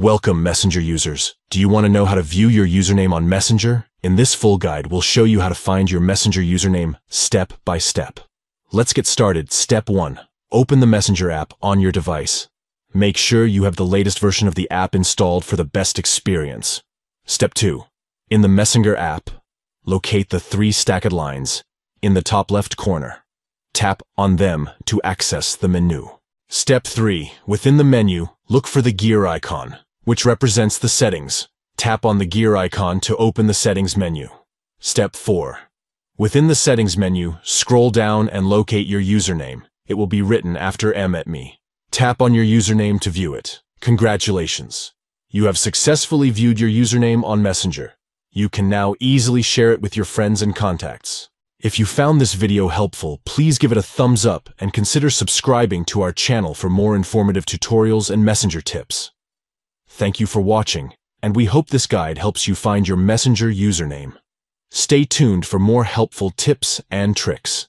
Welcome, Messenger users. Do you want to know how to view your username on Messenger? In this full guide, we'll show you how to find your Messenger username step by step. Let's get started. Step 1. Open the Messenger app on your device. Make sure you have the latest version of the app installed for the best experience. Step 2. In the Messenger app, locate the three stacked lines in the top left corner. Tap on them to access the menu. Step 3. Within the menu, look for the gear icon which represents the settings. Tap on the gear icon to open the settings menu. Step 4. Within the settings menu, scroll down and locate your username. It will be written after M at me. Tap on your username to view it. Congratulations. You have successfully viewed your username on Messenger. You can now easily share it with your friends and contacts. If you found this video helpful, please give it a thumbs up and consider subscribing to our channel for more informative tutorials and messenger tips. Thank you for watching, and we hope this guide helps you find your Messenger username. Stay tuned for more helpful tips and tricks.